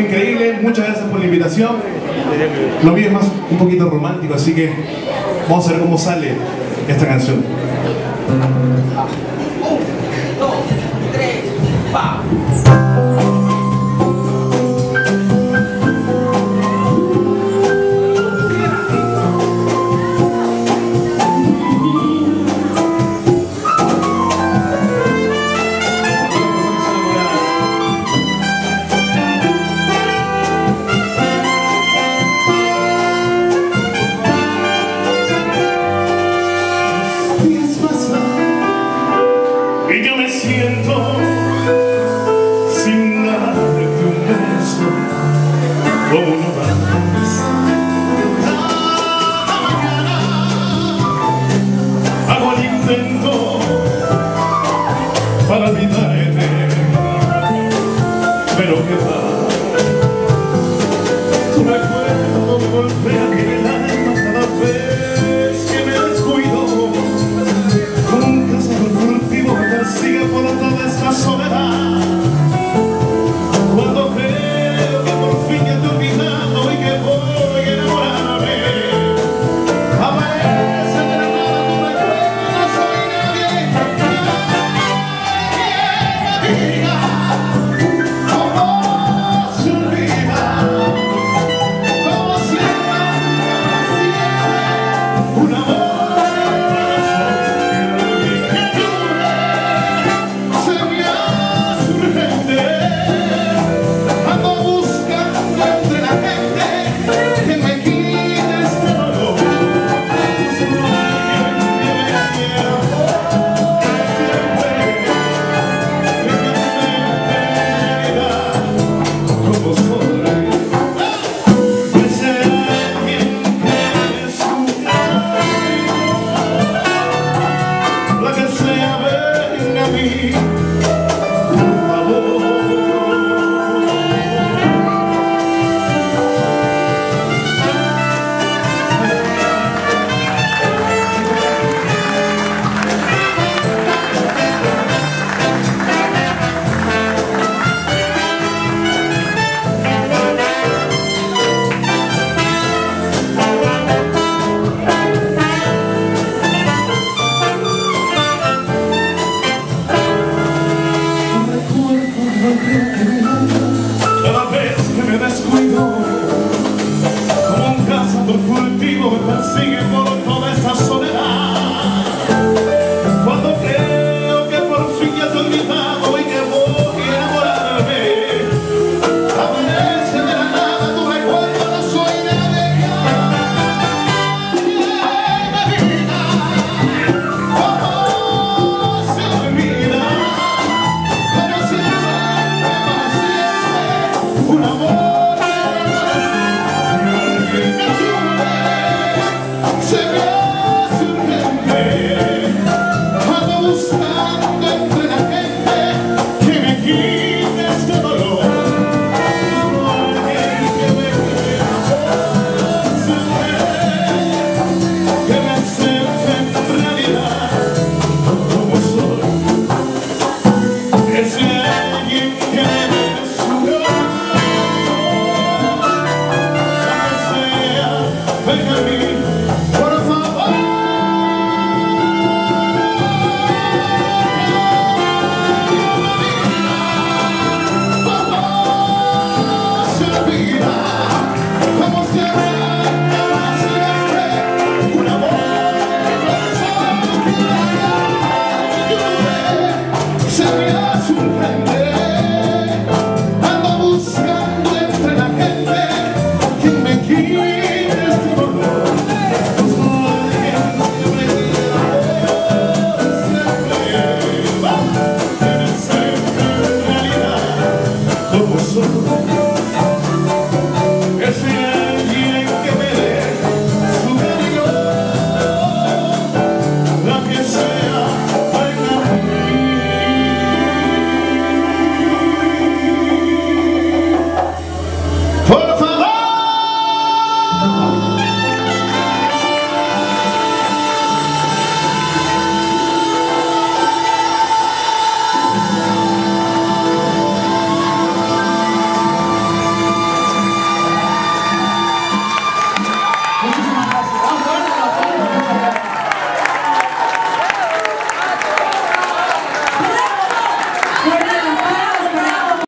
increíble, muchas gracias por la invitación. Lo mío es más un poquito romántico, así que vamos a ver cómo sale esta canción. Tres, va. y yo me siento sin nada de beso. Como una Cada ah, mañana hago el intento para olvidarme pero que va tu recuerdo me golpea can't sing.